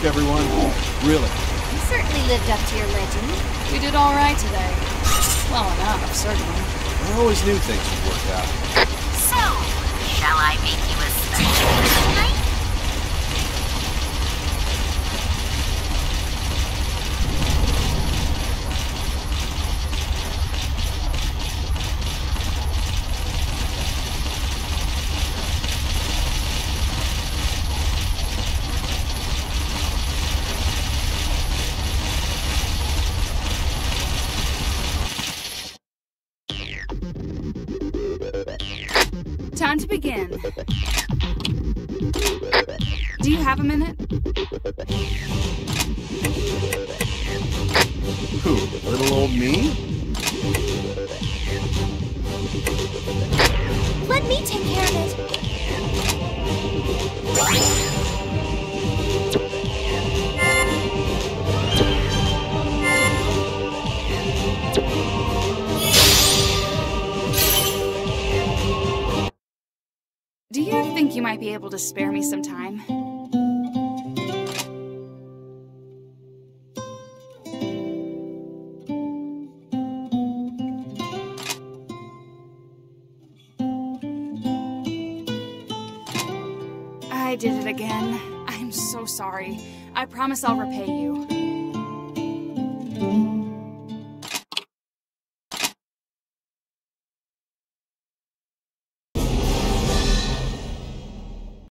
work, everyone. Really. You certainly lived up to your legend. We did all right today. Well enough, certainly. I always knew things would work out. So, shall I make you a special? Do you have a minute? Who? Little old me? Let me take care of it. Might be able to spare me some time? I did it again. I'm so sorry. I promise I'll repay you.